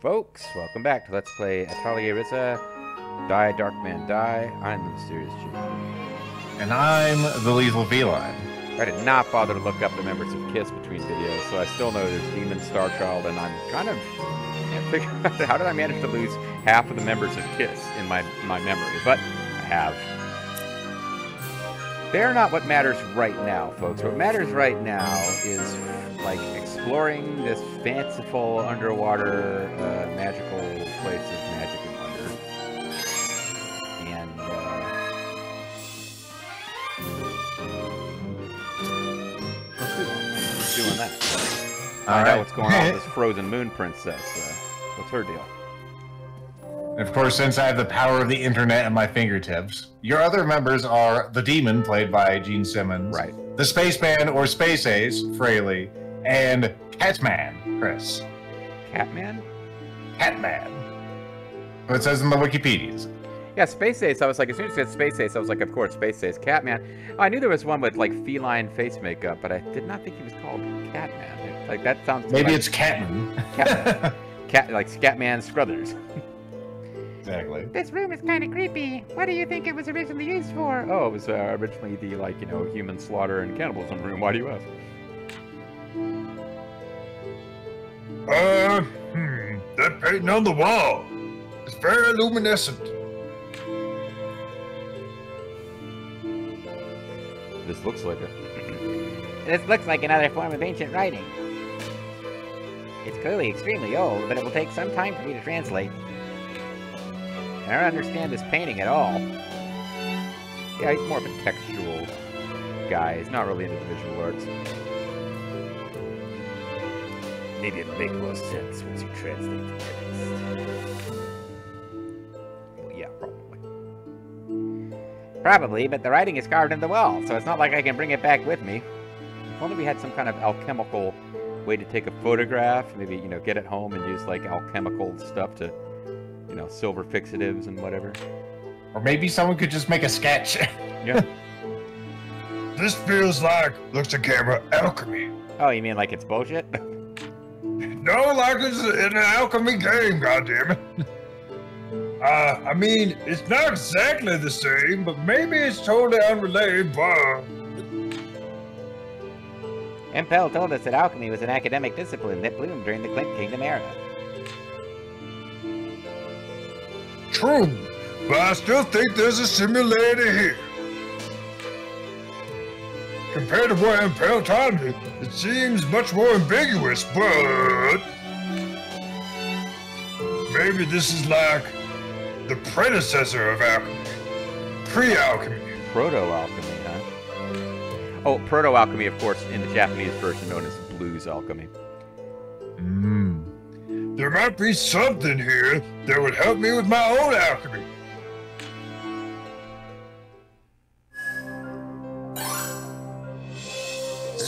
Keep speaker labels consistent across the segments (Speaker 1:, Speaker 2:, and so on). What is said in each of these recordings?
Speaker 1: folks. Welcome back to Let's Play Atelier Ryza. Die, Darkman, Die. I'm the Mysterious G.
Speaker 2: And I'm the Lethal Feline.
Speaker 1: I did not bother to look up the members of KISS between videos, so I still know there's Demon, Star Child, and I'm kind of can't figure out how did I manage to lose half of the members of KISS in my my memory, but I have. They're not what matters right now, folks. What matters right now is like exploring this fanciful underwater uh, magical place of magic and wonder. And uh, let's do. Let's doing that. Find out what's going on with this frozen moon princess. Uh, what's her deal?
Speaker 2: Of course, since I have the power of the internet at my fingertips, your other members are the Demon, played by Gene Simmons,
Speaker 1: Right.
Speaker 2: the Spaceman or Space Ace, Frehley, and Catman, Criss.
Speaker 1: Catman?
Speaker 2: Catman. What it says in the Wikipedias.
Speaker 1: Yeah, Space Ace. I was like, as soon as it said Space Ace, I was like, of course, Space Ace. Catman. Oh, I knew there was one with like feline face makeup, but I did not think he was called Catman. Like that sounds.
Speaker 2: Maybe
Speaker 1: like
Speaker 2: it's Catman.
Speaker 1: Catman. Cat like Scatman Crothers.
Speaker 2: exactly.
Speaker 1: This room is kind of creepy. What do you think it was originally used for? Oh, it was uh, originally the like you know human slaughter and cannibalism room. Why do you ask?
Speaker 3: Uh, hmm, that painting on the wall. It's very luminescent.
Speaker 1: This looks like it.
Speaker 4: This looks like another form of ancient writing. It's clearly extremely old, but it will take some time for me to translate.
Speaker 1: I don't understand this painting at all. Yeah, he's more of a textual guy. He's not really into the visual arts.
Speaker 5: Maybe it'll make more sense once you translate the text.
Speaker 1: Well, yeah, probably.
Speaker 4: Probably, but the writing is carved in the wall, so it's not like I can bring it back with me.
Speaker 1: If only we had some kind of alchemical way to take a photograph, maybe, you know, get it home and use like alchemical stuff to, you know, silver fixatives and whatever.
Speaker 2: Or maybe someone could just make a sketch.
Speaker 1: Yeah.
Speaker 3: This feels like, looks at camera, alchemy.
Speaker 4: Oh, you mean like it's bullshit?
Speaker 3: No, like it's an alchemy game, goddammit. Uh, I mean, it's not exactly the same, but maybe it's totally unrelated, but...
Speaker 4: Empel told us that alchemy was an academic discipline that bloomed during the Klint Kingdom era.
Speaker 3: True, but I still think there's a similarity here. Compared to what Empel taught me, it seems much more ambiguous, but... Maybe this is like the predecessor of alchemy. Pre-alchemy.
Speaker 1: Proto-alchemy, huh? Oh, proto-alchemy, of course, in the Japanese version known as blues alchemy.
Speaker 2: Mmm.
Speaker 3: There might be something here that would help me with my own alchemy.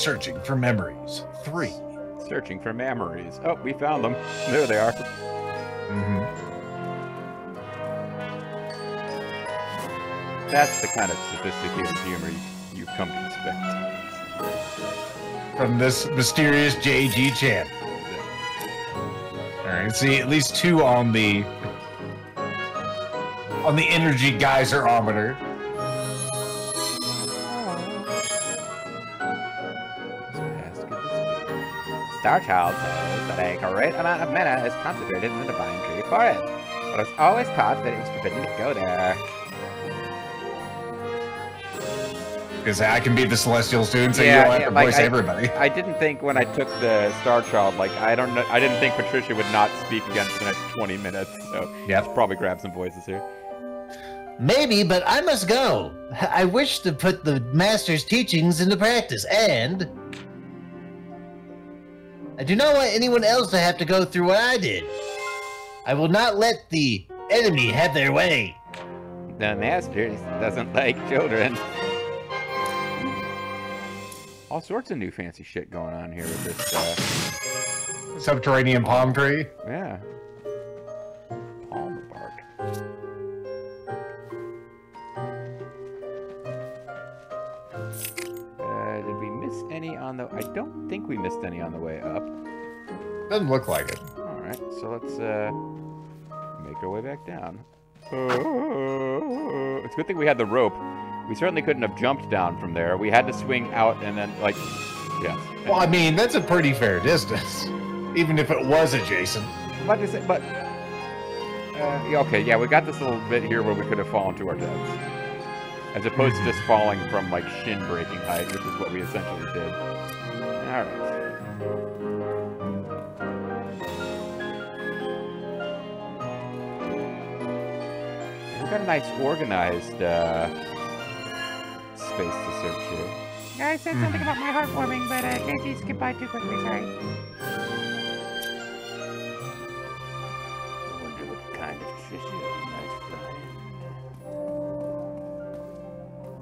Speaker 2: Searching for memories. Three.
Speaker 1: Searching for memories. Oh, we found them. There they are.
Speaker 2: Mm-hmm.
Speaker 1: That's the kind of sophisticated humor you- you've come to expect.
Speaker 2: From this mysterious JG champ. Alright, see at least two on the on the energy geyserometer.
Speaker 4: Starchild says that a great amount of mana is concentrated in the Divine Tree Forest, but it's always taught that it was forbidden to go there.
Speaker 2: Because I can be the celestial student, so
Speaker 1: Yeah,
Speaker 2: you don't have
Speaker 1: yeah,
Speaker 2: to
Speaker 1: like,
Speaker 2: voice
Speaker 1: I-
Speaker 2: everybody.
Speaker 1: I didn't think when I took the Star Child, like I don't know, I didn't think Patricia would not speak again for the next 20 minutes. So
Speaker 2: Yep.
Speaker 1: let's probably grab some voices here.
Speaker 6: Maybe, but I must go. I wish to put the master's teachings into practice, and I do not want anyone else to have to go through what I did. I will not let the enemy have their way.
Speaker 4: The master doesn't like children.
Speaker 1: All sorts of new fancy shit going on here with this. Uh,
Speaker 2: Subterranean palm tree.
Speaker 1: yeah. Any on the... I don't think we missed any on the way up.
Speaker 2: Doesn't look like it.
Speaker 1: Alright. Alright, so let's uh, make our way back down. It's a good thing we had the rope. We certainly couldn't have jumped down from there. We had to swing out and then, like, yes.
Speaker 2: Well, I mean, that's a pretty fair distance, even if it was adjacent.
Speaker 1: What is it? But uh, yeah, okay, yeah, we got this little bit here where we could have fallen to our deaths, as opposed to just falling from like shin breaking height, which is what we essentially did. All right. We've got a nice organized uh, space to search here.
Speaker 4: I said something about my heart warming, but uh, KG skipped by too quickly, sorry.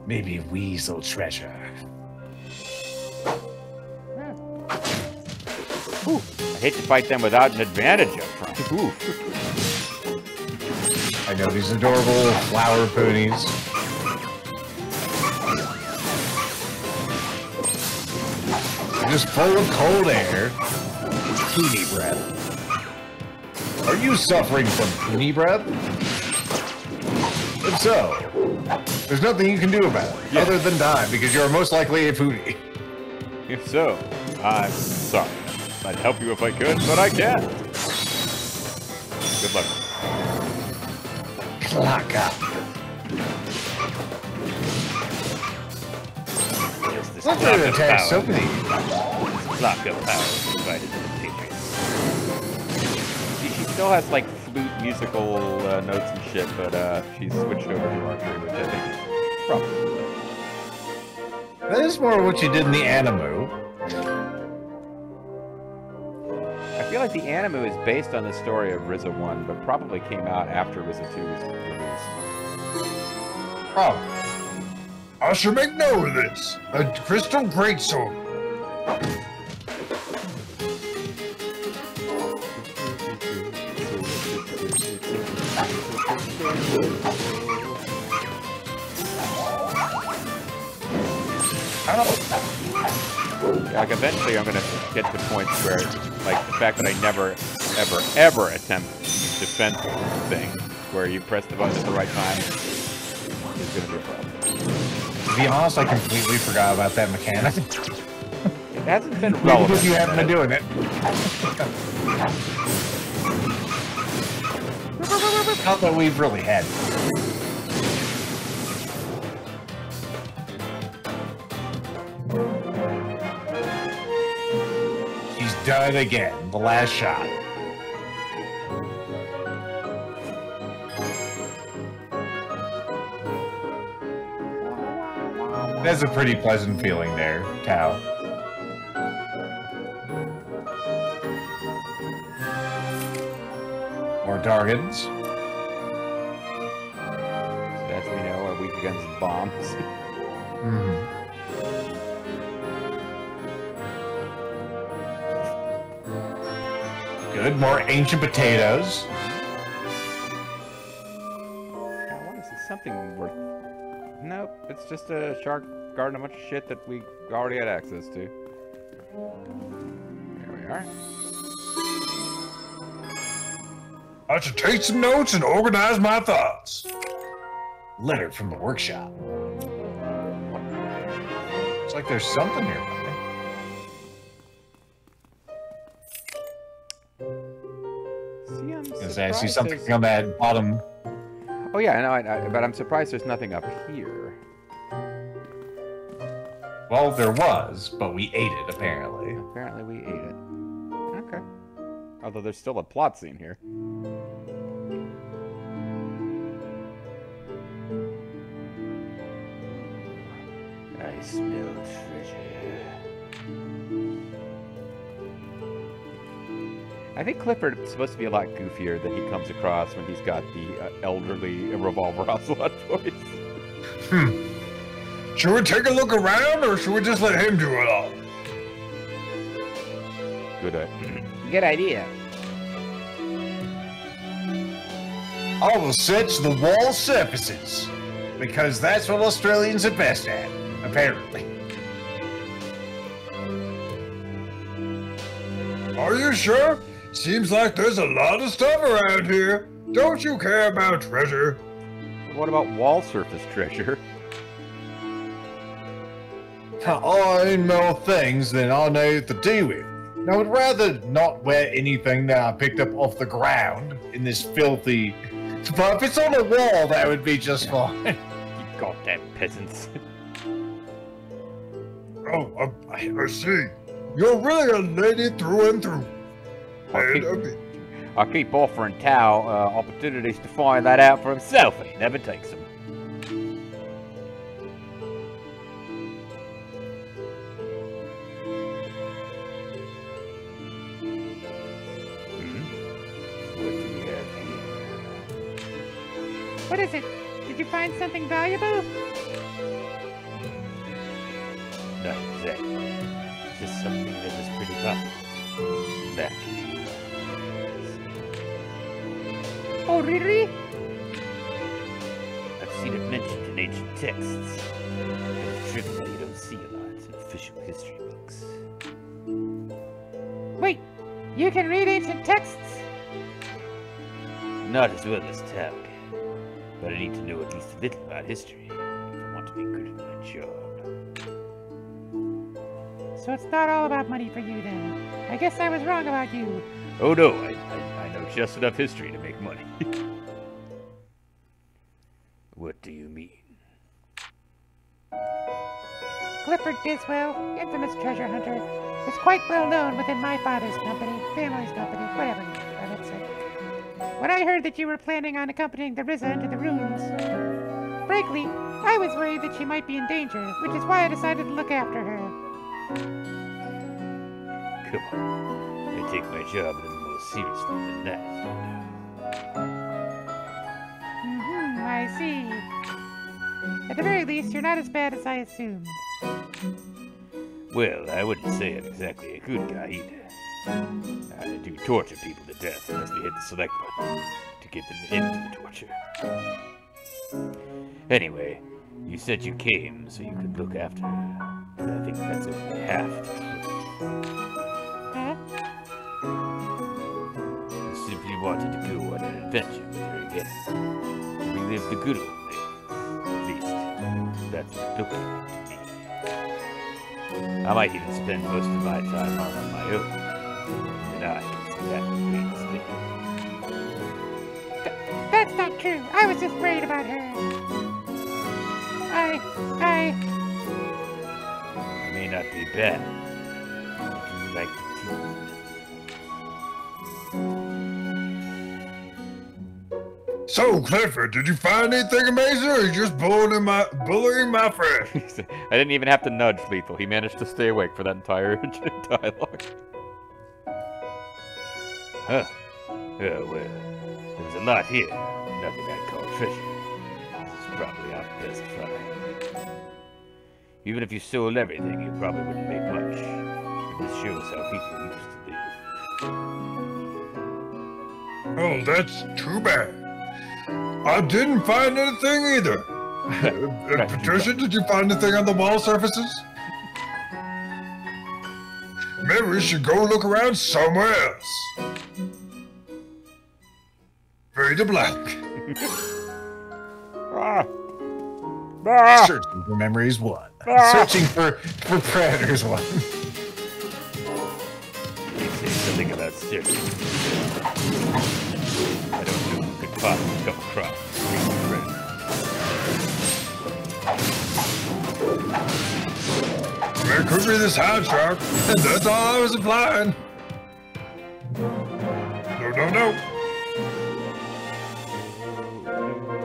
Speaker 2: Maybe weasel treasure. Hmm.
Speaker 1: Ooh, I hate to fight them without an advantage up front. Ooh.
Speaker 2: I know these adorable flower ponies. They're just full of cold air. Puny breath. Are you suffering from puny breath? If so, there's nothing you can do about it
Speaker 1: Yeah.
Speaker 2: other than die because you're most likely a foodie.
Speaker 1: If so, I'm sorry. I'd help you if I could, but I can't. Good luck.
Speaker 2: Clock up.
Speaker 5: Just this
Speaker 2: Look
Speaker 5: clock
Speaker 2: at it
Speaker 5: of
Speaker 2: attack so many.
Speaker 5: Clock of power provided to the Patriots.
Speaker 1: She, she still has like flute musical uh, notes and shit, but uh, she's switched over to archery, which I think is probably.
Speaker 2: That is more what you did in the Animu.
Speaker 1: I feel like the anime is based on the story of Ryza 1, but probably came out after Ryza 2 was released.
Speaker 2: Oh,
Speaker 3: I should make note of this. A crystal greatsword.
Speaker 1: Like eventually, I'm gonna get to points where, like, the fact that I never, ever, ever attempt defense thing, where you press the button at the right time, is gonna be a problem.
Speaker 2: to be honest, I completely forgot about that mechanic.
Speaker 1: It hasn't been relevant.
Speaker 2: because you haven't been doing it. Not that we've really had. It again. The last shot. That's a pretty pleasant feeling there, Tao. More targets.
Speaker 1: So as we know, are weak against bombs. Mm-hmm.
Speaker 2: Good. More ancient potatoes.
Speaker 1: I want to see something worth. Nope, it's just a shark guarding a bunch of shit that we already had access to. There we are.
Speaker 3: I should take some notes and organize my thoughts.
Speaker 2: Letter from the workshop. It's like there's something here, I see something
Speaker 1: there's-
Speaker 2: on that bottom.
Speaker 1: Oh yeah, I know, I, I, but I'm surprised there's nothing up here.
Speaker 2: Well, there was, but we ate it apparently.
Speaker 1: Apparently we ate it. Okay. Although there's still a plot scene here.
Speaker 5: I smell treasure.
Speaker 1: I think Clifford's supposed to be a lot goofier than he comes across when he's got the uh, elderly revolver ocelot voice. Hmm.
Speaker 3: Should we take a look around or should we just let him do it all?
Speaker 1: Good. idea.
Speaker 4: Good idea.
Speaker 2: I will search the wall surfaces. Because that's what Australians are best at, apparently.
Speaker 3: Are you sure? Seems like there's a lot of stuff around here. Don't you care about treasure?
Speaker 7: What about wall surface treasure?
Speaker 2: I know things than I know to do with. And I would rather not wear anything that I picked up off the ground in this filthy. But if it's on a wall, that would be just fine.
Speaker 1: You goddamn peasants.
Speaker 3: Oh, I, I see. You're really a lady through and through.
Speaker 7: I'll keep, I'll keep offering Tao uh, opportunities to find that out for himself, and he never takes them.
Speaker 1: Hmm? What do we have here?
Speaker 8: What is it? Did you find something valuable?
Speaker 1: Not exactly. Just something that was pretty popular. Back.
Speaker 8: Oh, really?
Speaker 1: I've seen it mentioned in ancient texts. But trivial you don't see a lot in official history books.
Speaker 8: Wait, you can read ancient texts?
Speaker 1: Not as well as can. But I need to know at least a little about history if I want to be good at my job.
Speaker 8: So it's not all about money for you then. I guess I was wrong about you.
Speaker 1: Oh no, I, I, I know just enough history to make money. what do you mean?
Speaker 8: Clifford Disraeli, infamous treasure hunter, is quite well known within my father's company, family's company, whatever you let's say. When I heard that you were planning on accompanying the Ryza into the ruins, frankly, I was worried that she might be in danger, which is why I decided to look after her.
Speaker 1: Come on. I take my job a little more seriously than that.
Speaker 8: hmm I see. At the very least, you're not as bad as I assumed.
Speaker 1: Well, I wouldn't say I'm exactly a good guy either. I do torture people to death unless they hit the select button to get them into the torture. Anyway, you said you came so you could look after her, but I think that's only half the truth. You simply wanted to go on an adventure with her again. To relive the good old days. At least, that's what it looked like to me. I might even spend most of my time on, on my own. And I can see that a mistake.
Speaker 8: That's not true. I was just worried about her. I, I,
Speaker 1: I may not be bad. I like
Speaker 3: So, Clifford, did you find anything amazing, or are you just bullying my bullying my friend?
Speaker 7: I didn't even have to nudge Lethal. He managed to stay awake for that entire dialogue.
Speaker 1: Huh. Oh, well. There was a lot here. Nothing I'd call treasure. This is probably our best find. Even if you sold everything, you probably wouldn't make much. This shows how people used to live.
Speaker 3: Oh, that's too bad. I didn't find anything either. Uh, Patricia, did you find anything on the wall surfaces? Maybe we should go look around somewhere else. Fade to black.
Speaker 7: Ah. Ah.
Speaker 2: Searching for memories one.
Speaker 7: Ah.
Speaker 2: Searching for, for predators one.
Speaker 1: They say something about searching. I don't know who could possibly come across these friends.
Speaker 3: It could be this hand shark, and that's all I was implying. No, no, no.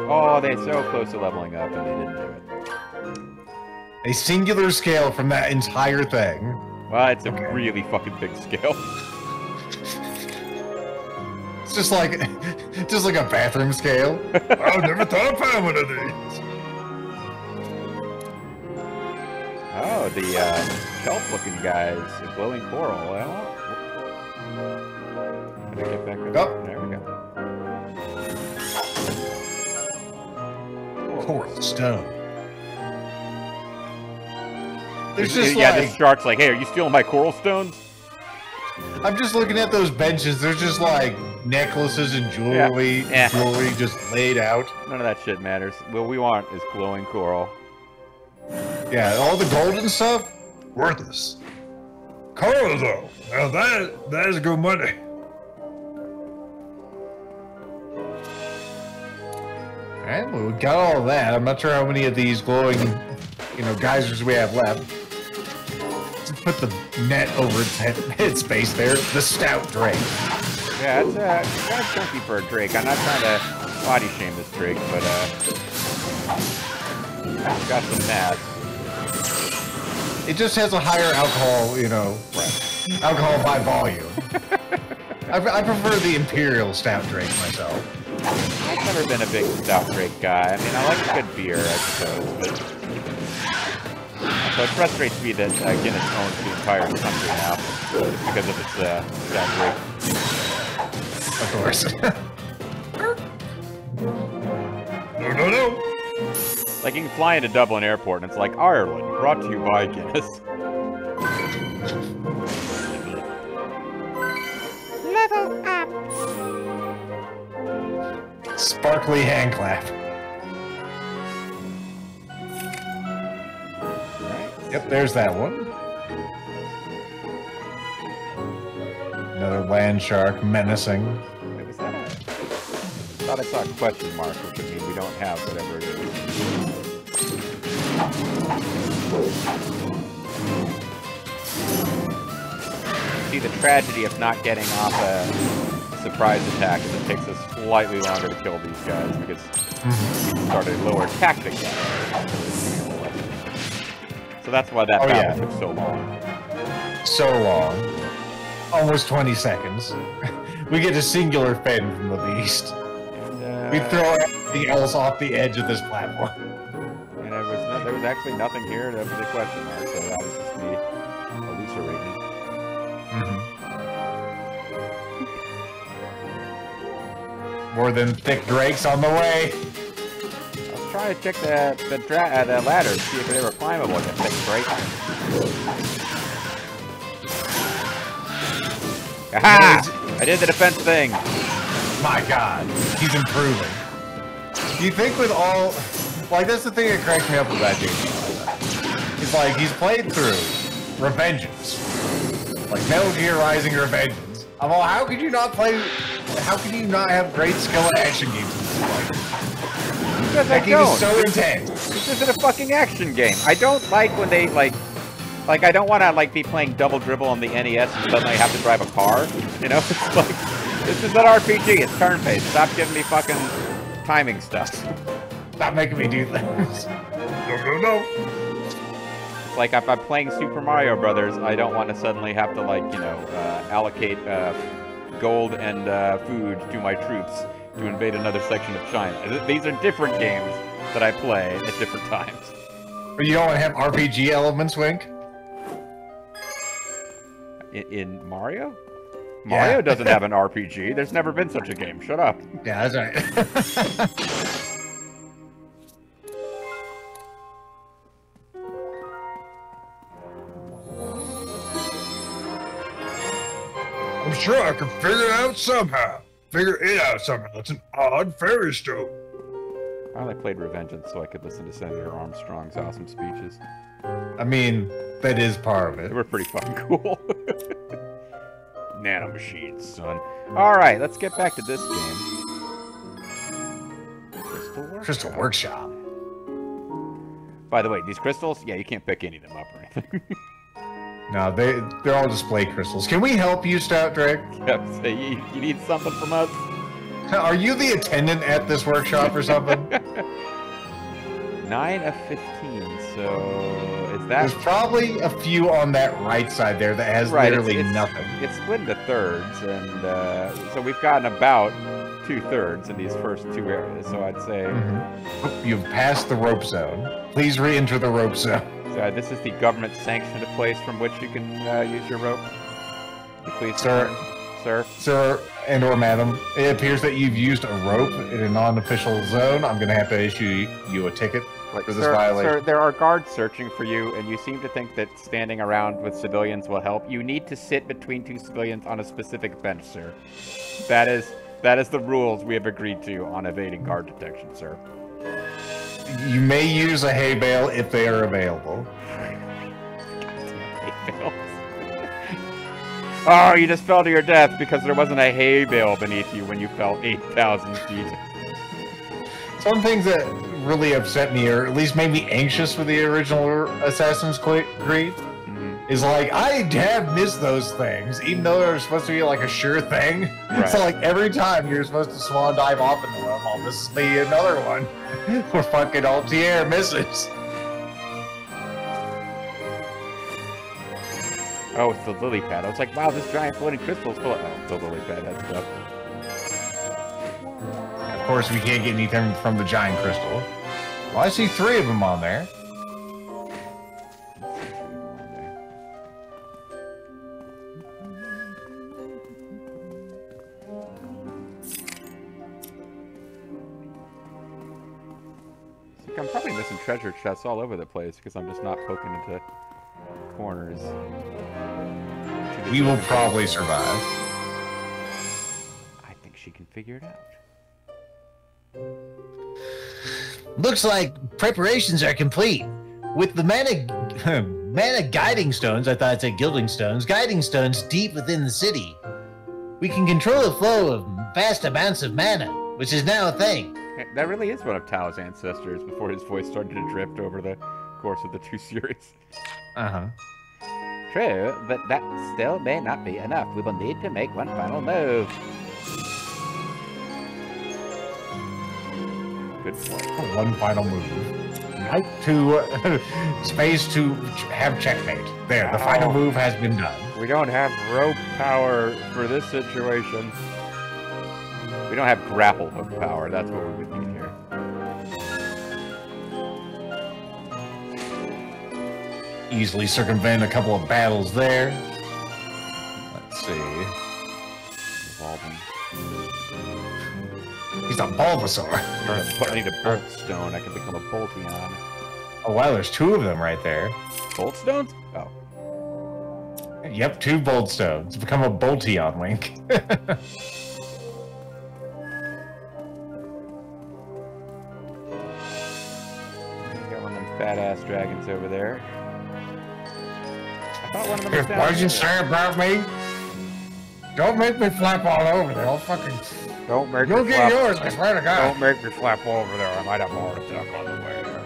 Speaker 7: Oh, they're so close to leveling up and they didn't do it.
Speaker 2: A singular scale from that entire thing.
Speaker 7: Well, it's a really fucking big scale.
Speaker 2: It's just like, just like a bathroom scale.
Speaker 3: I never thought I'd find one of these.
Speaker 7: Oh, the uh, kelp-looking guys, the glowing coral. Well, can I get back up?
Speaker 2: Oh.
Speaker 7: There we go.
Speaker 2: Coral stone. There's
Speaker 7: yeah,
Speaker 2: just
Speaker 7: yeah,
Speaker 2: like,
Speaker 7: this shark's like, hey, are you stealing my coral stones?
Speaker 2: I'm just looking at those benches. There's just like necklaces and jewelry,
Speaker 1: Yeah.
Speaker 2: jewelry just laid out.
Speaker 1: None of that shit matters. What we want is glowing coral.
Speaker 2: Yeah, all the golden stuff.
Speaker 3: Worthless. Coral though. Now that that is good money.
Speaker 2: Alright, well, we got all that. I'm not sure how many of these glowing, you know, geysers we have left. Let's put the net over its head, head space there. The stout drake.
Speaker 1: Yeah, it's uh, kind of chunky for a Drake. I'm not trying to body shame this Drake, but uh, it's got some mass.
Speaker 2: It just has a higher alcohol, you know, alcohol by volume. I, I prefer the imperial stout drake myself.
Speaker 1: I've never been a big stout Drake guy. I mean, I like a good beer, I suppose, but so it frustrates me that uh, Guinness owns the entire country now because of its uh, stout Drake.
Speaker 2: Of course.
Speaker 3: No, no, no.
Speaker 1: Like you can fly into Dublin Airport and it's like Ireland, brought to you by Guinness.
Speaker 8: Level up.
Speaker 2: Sparkly hand clap. Yep, there's that one. Another land shark menacing.
Speaker 1: Thought I saw a question mark, which would mean we don't have whatever it is. See, the tragedy of not getting off a surprise attack is it takes us slightly longer to kill these guys because we started lower tactic. So that's why that
Speaker 2: Oh,
Speaker 1: battle
Speaker 2: yeah.
Speaker 1: took so long.
Speaker 2: So long. Almost 20 seconds. we get a singular fin from the beast. We throw everything else off the edge of this platform.
Speaker 1: And there was no, there was actually nothing here that was a question mark, so that was just me elucidating.
Speaker 2: More than thick drakes on the way.
Speaker 1: I was trying to check the the, dra- uh, the ladder to see if they were climbable. That thing's great. Aha! I did the defense thing.
Speaker 2: My god, he's improving. Do you think with all... Like, that's the thing that cracks me up about Jason. It's like, he's played through Revengeance. Like, Metal Gear Rising Revengeance. I'm all, how could you not play... How could you not have great skill at action games in this fight?
Speaker 1: Because I
Speaker 2: That game is
Speaker 1: don't.
Speaker 2: so intense.
Speaker 1: This isn't a fucking action game. I don't like when they like, like I don't want to like be playing double dribble on the NES and suddenly have to drive a car. You know, it's like this is an RPG. It's turn-based. Stop giving me fucking timing stuff.
Speaker 2: Stop making me do things.
Speaker 3: No, no, no.
Speaker 1: Like if I'm playing Super Mario Brothers, I don't want to suddenly have to like you know uh, allocate uh, gold and uh, food to my troops to invade another section of China. These are different games that I play at different times.
Speaker 2: But you don't want to have RPG elements, Wink?
Speaker 1: In, in Mario?
Speaker 2: Yeah.
Speaker 1: Mario doesn't have an RPG. There's never been such a game. Shut up.
Speaker 2: Yeah, that's right.
Speaker 3: I'm sure I can figure it out somehow. Figure it out somehow. That's an odd fairy stone.
Speaker 1: I only played Revengeance so I could listen to Senator Armstrong's awesome speeches.
Speaker 2: I mean, that is part of it.
Speaker 1: They were pretty fucking cool. Nanomachines, son. Alright, let's get back to this game. Crystal Workshop.
Speaker 2: Crystal Workshop.
Speaker 1: By the way, these crystals, yeah, you can't pick any of them up or anything.
Speaker 2: No, they they're all display crystals. Can we help you, Stout Drake?
Speaker 1: yep, so you, you need something from us?
Speaker 2: Are you the attendant at this workshop or something?
Speaker 1: 9 of 15, so that
Speaker 2: There's probably a few on that right side there that has
Speaker 1: Right,
Speaker 2: literally
Speaker 1: it's-
Speaker 2: nothing.
Speaker 1: it's split into thirds, and uh, so we've gotten about two thirds in these first two areas. So I'd say
Speaker 2: Mhm. You've passed the rope zone. Please re-enter the rope zone.
Speaker 1: uh, this is the government sanctioned place from which you can uh, use your rope. Please,
Speaker 2: Sir.
Speaker 1: sir.
Speaker 2: Sir and or madam, it appears that you've used a rope in a non-official zone. I'm gonna have to issue you a ticket.
Speaker 1: Like, sir, sir, there are guards searching for you, and you seem to think that standing around with civilians will help. You need to sit between two civilians on a specific bench, sir. That is that is the rules we have agreed to on evading guard detection, sir.
Speaker 2: You may use a hay bale if they are available.
Speaker 1: Oh, you just fell to your death because there wasn't a hay bale beneath you when you fell 8,000 feet.
Speaker 2: Some things that really upset me, or at least made me anxious with the original Assassin's Creed,
Speaker 1: Mhm.
Speaker 2: is like I have missed those things, even though they're supposed to be like a sure thing.
Speaker 1: Right.
Speaker 2: So like every time you're supposed to swan dive off into them, oh, this will be another one where fucking Altair misses.
Speaker 1: Oh, it's the lily pad. I was like, wow, this giant floating crystal is full of... Oh, the lily pad had stuff.
Speaker 2: Of course, we can't get anything from the giant crystal. Well, I see three of them on there.
Speaker 1: I'm probably missing treasure chests all over the place because I'm just not poking into corners.
Speaker 2: We will probably survive.
Speaker 1: I think she can figure it out.
Speaker 6: Looks like preparations are complete. With the mana, mana guiding stones, I thought it said gilding stones, guiding stones deep within the city. We can control the flow of vast amounts of mana, which is now a thing.
Speaker 1: That really is one of Tao's ancestors before his voice started to drift over the course of the two series.
Speaker 2: Uh huh.
Speaker 4: True, but that still may not be enough. We will need to make one final move.
Speaker 1: Good point.
Speaker 2: One final move. Knight to uh, space to have checkmate. There, the final move has been done.
Speaker 1: We don't have rope power for this situation. We don't have grapple hook power. That's what we would need here.
Speaker 2: Easily circumvent a couple of battles there. Let's see.
Speaker 1: Evolving.
Speaker 2: He's a Bulbasaur.
Speaker 1: I need a bolt stone. I can become a Bolteon.
Speaker 2: Oh wow, there's two of them right there.
Speaker 1: Bolt stones? Oh.
Speaker 2: Yep, two bolt stones. Become a Bolteon Wink.
Speaker 1: Got one of them fat ass dragons over there. I thought one of them was down
Speaker 2: what you say about me, don't make me flap all over there. I'll fucking.
Speaker 1: Don't make
Speaker 2: You'll
Speaker 1: me
Speaker 2: get
Speaker 1: flap-
Speaker 2: yours, I swear to God.
Speaker 1: Don't make me flap over there. I might have a heart attack on the way there.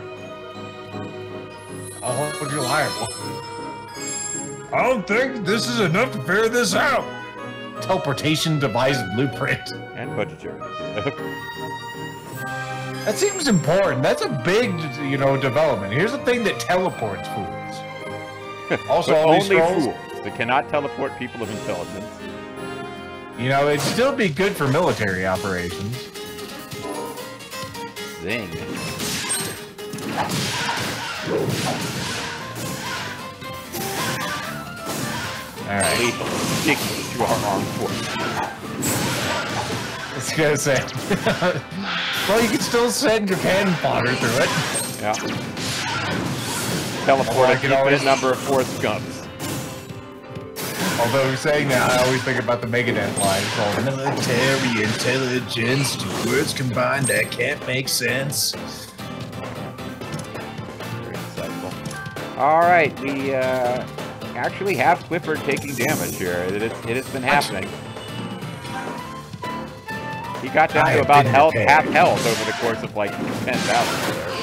Speaker 2: I'll hold you liable.
Speaker 3: I don't think this is enough to figure this out.
Speaker 2: Teleportation device blueprint.
Speaker 1: And budgetary.
Speaker 2: That seems important. That's a big, you know, development. Here's the thing that teleports fools. Also,
Speaker 1: only
Speaker 2: scrolls,
Speaker 1: fools. that cannot teleport people of intelligence.
Speaker 2: You know, it'd still be good for military operations.
Speaker 1: Zing.
Speaker 2: All right.
Speaker 1: Lethal. Sticky to our armed force.
Speaker 2: I was gonna say. well, you can still send your cannon fodder through it.
Speaker 1: Yeah. Teleport
Speaker 2: Well, I
Speaker 1: a
Speaker 2: can always-
Speaker 1: number of force scumps.
Speaker 2: Although saying that, I always think about the Megadeth line called "Military intelligence." Two words combined that can't make sense.
Speaker 1: All right, we uh, actually have Clifford taking damage here. It, is, it has been happening. He got down to about health, half health over the course of like 10 battles there.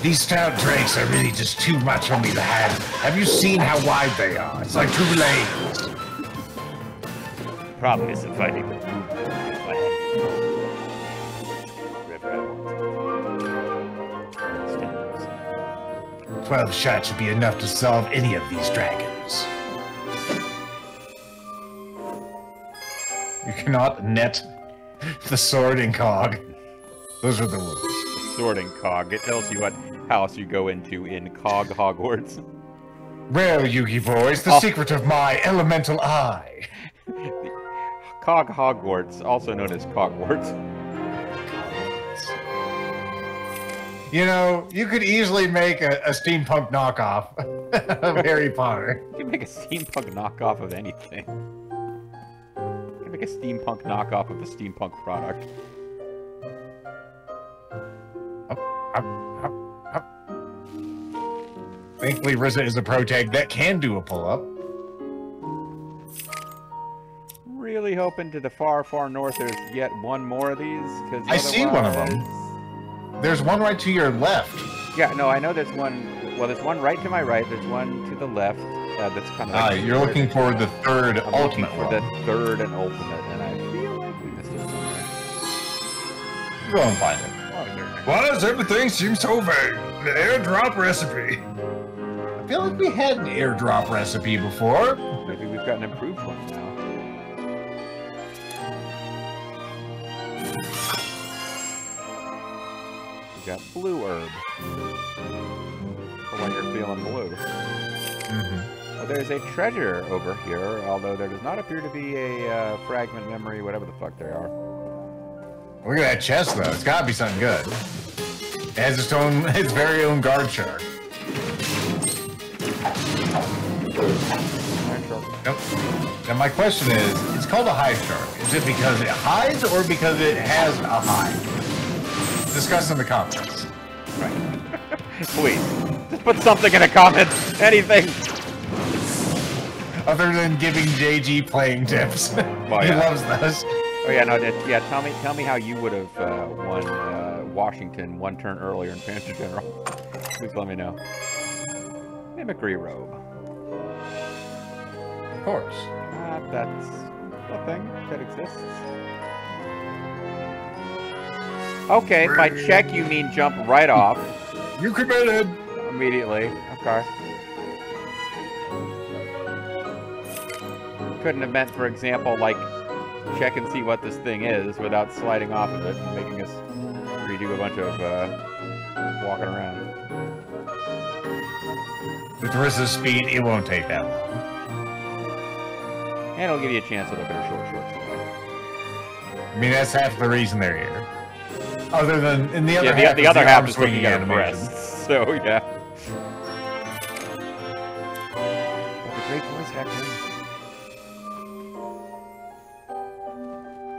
Speaker 2: These stout drakes are really just too much for me to have. Have you seen how wide they are? It's like two lanes.
Speaker 5: Problem isn't finding the movement if I had River
Speaker 2: Twelve shots should be enough to solve any of these dragons. You cannot net the sword and cog. Those are the rules.
Speaker 1: Sorting cog. It tells you what house you go into in Cog Hogwarts.
Speaker 2: Well, Yugi boys, the
Speaker 1: Oh.
Speaker 2: secret of my elemental eye.
Speaker 1: Cog Hogwarts, also known as Cogwarts.
Speaker 2: You know, you could easily make a, a steampunk knockoff of Harry Potter.
Speaker 1: You can make a steampunk knockoff of anything. You can make a steampunk knockoff of a steampunk product.
Speaker 2: Thankfully, Ryza is a pro tag that can do a pull up.
Speaker 1: Really hoping to the far, far north there's yet one more of these. Cause
Speaker 2: I see one of
Speaker 1: them.
Speaker 2: There's one right to your left.
Speaker 1: Yeah, no, I know there's one. Well, there's one right to my right. There's one to the left. Uh, that's kind of.
Speaker 2: Ah, you're looking for the 3rd
Speaker 1: I'm
Speaker 2: ultimate
Speaker 1: for
Speaker 2: one.
Speaker 1: the third and ultimate, and I feel like we missed it somewhere.
Speaker 2: Go and find it.
Speaker 1: Oh, here.
Speaker 3: Why does everything seem so vague? The airdrop recipe.
Speaker 2: I feel like we had an airdrop recipe before.
Speaker 1: Maybe we've got an improved one now. We got blue herb. For when you're feeling blue. Well, there's a treasure over here, although there does not appear to be a uh, fragment memory, whatever the fuck they are.
Speaker 2: Look at that chest, though. It's gotta be something good. It has its own, its very own guard shark. Yep. Now my question is, it's called a hive shark. Is it because it hides or because it has a hive? Discuss in the comments. Right.
Speaker 1: Please, just put something in the comments. Anything.
Speaker 2: Other than giving JG playing tips. He
Speaker 1: yeah.
Speaker 2: loves those.
Speaker 1: Oh yeah, no, that- yeah. Tell me, tell me how you would have uh, won uh, Washington one turn earlier in Panzer General. Please let me know. Mimicry robe.
Speaker 2: Of course.
Speaker 1: Uh, that's a thing that exists. Okay, by check you mean jump right off
Speaker 3: You committed.
Speaker 1: immediately. Okay. Couldn't have meant, for example, like check and see what this thing is without sliding off of it and making us redo a bunch of uh, walking around.
Speaker 2: With Ryza's speed, it won't take that long.
Speaker 1: And it'll give you a chance to look at her short shorts.
Speaker 2: I mean, that's half the reason they're here. Other than, in the other
Speaker 1: Yeah,
Speaker 2: half,
Speaker 1: the, the other
Speaker 2: the
Speaker 1: half is looking at her breasts. So yeah.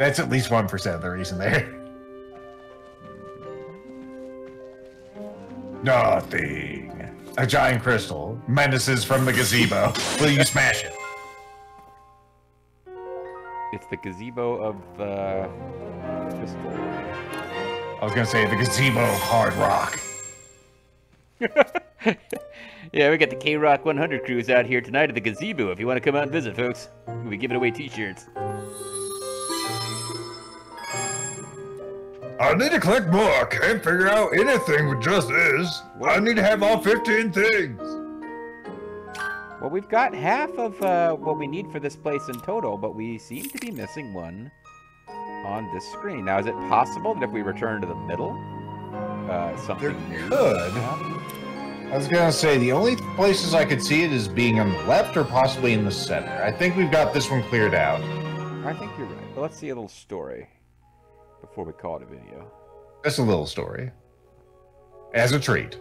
Speaker 2: That's at least 1% of the reason there. Nothing. A giant crystal. Menaces from the gazebo. Will you smash it?
Speaker 1: It's the gazebo of the crystal.
Speaker 2: I was gonna say the gazebo of hard rock.
Speaker 5: Yeah, we got the K Rock 100 crews out here tonight at the gazebo. If you want to come out and visit, folks, we'll be giving away T-shirts.
Speaker 3: I need to collect more. I can't figure out anything with just this. I need to have all 15 things.
Speaker 1: Well, we've got half of uh, what we need for this place in total, but we seem to be missing one on this screen. Now, is it possible that if we return to the middle, uh, something
Speaker 2: There
Speaker 1: new
Speaker 2: could.
Speaker 1: happen?
Speaker 2: I was gonna say the only places I could see it is being on the left or possibly in the center. I think we've got this one cleared out.
Speaker 1: I think you're right. But let's see a little story before we call it a video.
Speaker 2: Just a little story. As a treat.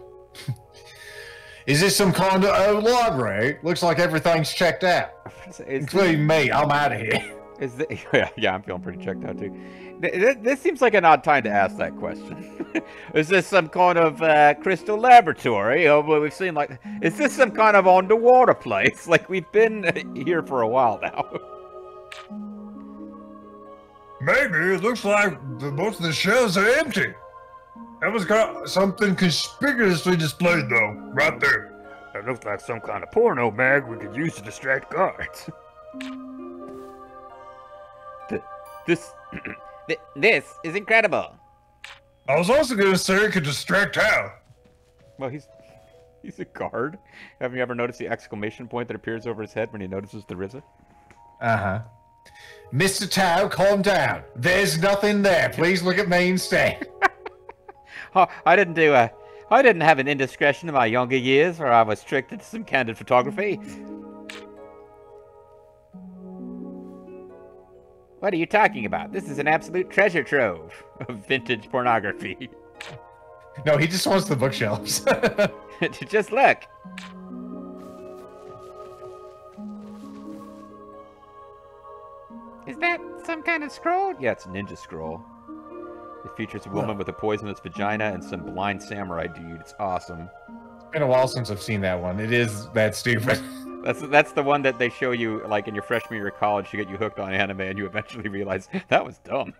Speaker 2: is this some kind of oh, library? Looks like everything's checked out.
Speaker 1: Is,
Speaker 2: Including me. I'm out of here.
Speaker 1: is the, yeah, yeah, I'm feeling pretty checked out too. Th- th- This seems like an odd time to ask that question. is this some kind of uh, crystal laboratory? Or what we've seen like, is this some kind of underwater place? Like we've been here for a while now.
Speaker 3: Maybe it looks like the, most of the shelves are empty. That was got something conspicuously displayed though, right there.
Speaker 5: That looks like some kind of porno mag we could use to distract guards.
Speaker 1: this,
Speaker 5: Th- this is incredible.
Speaker 3: I was also gonna say it could distract Hal.
Speaker 1: well, he's he's a guard. Have you ever noticed the exclamation point that appears over his head when he notices the RZA?
Speaker 2: Uh huh. Mr. Tao, calm down. There's nothing there. Please look at me instead.
Speaker 5: Oh, I didn't do a. I didn't have an indiscretion in my younger years where I was tricked into some candid photography. What are you talking about? This is an absolute treasure trove of vintage pornography.
Speaker 2: No, he just wants the bookshelves.
Speaker 1: Just look.
Speaker 9: Scroll?
Speaker 10: Yeah, it's ninja scroll. It features a woman with a poisonous vagina and some blind samurai dude. It's awesome.
Speaker 2: it's been a while since I've seen that one. It is that stupid.
Speaker 10: That's that's the one that they show you like in your freshman year of college to get you hooked on anime, and you eventually realize that was dumb.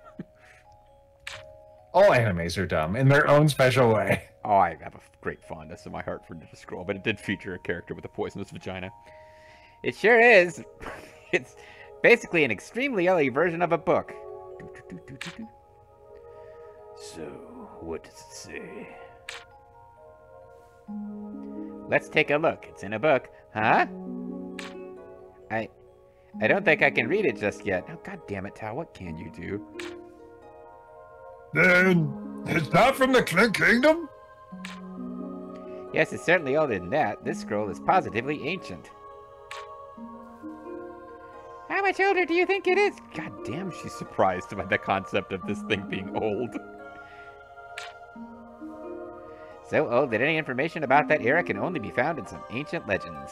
Speaker 2: All animes are dumb in their own special way.
Speaker 10: Oh, I have a great fondness in my heart for Ninja Scroll, but it did feature a character with a poisonous vagina.
Speaker 1: It sure is. It's basically an extremely early version of a book.
Speaker 11: So, what does it say?
Speaker 1: Let's take a look. It's in a book. Huh? I I don't think I can read it just yet.
Speaker 10: Oh, God damn it, Tao, what can you do?
Speaker 3: Then it's not from the Klint Kingdom?
Speaker 1: Yes, it's certainly older than that. This scroll is positively ancient.
Speaker 9: How much older do you think it is?
Speaker 10: God damn, she's surprised by the concept of this thing being old.
Speaker 1: So old that any information about that era can only be found in some ancient legends.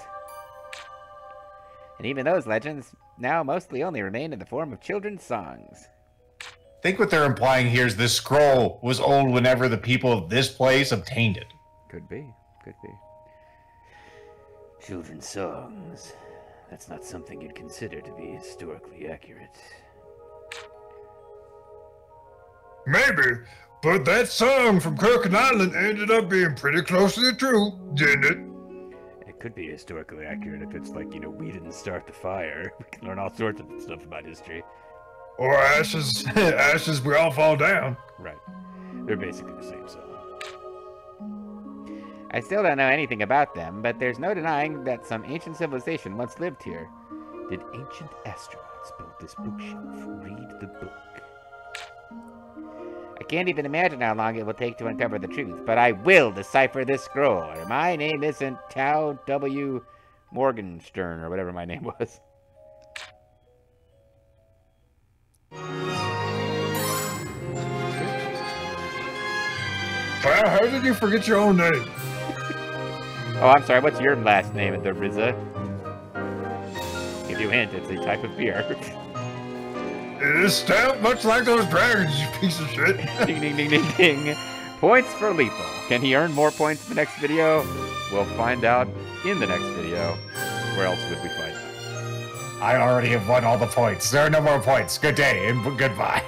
Speaker 1: And even those legends now mostly only remain in the form of children's songs.
Speaker 2: I think what they're implying here is this scroll was old whenever the people of this place obtained it.
Speaker 10: Could be, could be.
Speaker 11: Children's songs. That's not something you'd consider to be historically accurate.
Speaker 3: Maybe. But that song from Kurken Island ended up being pretty close to the truth, didn't it?
Speaker 11: It could be historically accurate if it's like, you know, we didn't start the fire. We can learn all sorts of stuff about history.
Speaker 3: Or ashes, ashes, we all fall down.
Speaker 11: Right. They're basically the same song.
Speaker 1: I still don't know anything about them, but there's no denying that some ancient civilization once lived here.
Speaker 11: Did ancient astronauts build this bookshelf? Read the book.
Speaker 1: I can't even imagine how long it will take to uncover the truth, but I will decipher this scroll, my name isn't Tao W. Morgenstern, or whatever my name was.
Speaker 3: Well, how did you forget your own name?
Speaker 1: Oh, I'm sorry, what's your last name at the Ryza? Give you a hint, it's a type of beer.
Speaker 3: It is stamped much like those dragons, you piece of shit.
Speaker 1: ding, ding, ding, ding, ding. Points for Lethal. Can he earn more points in the next video?
Speaker 10: We'll find out in the next video. Where else would we find out?
Speaker 2: I already have won all the points. There are no more points. Good day and goodbye.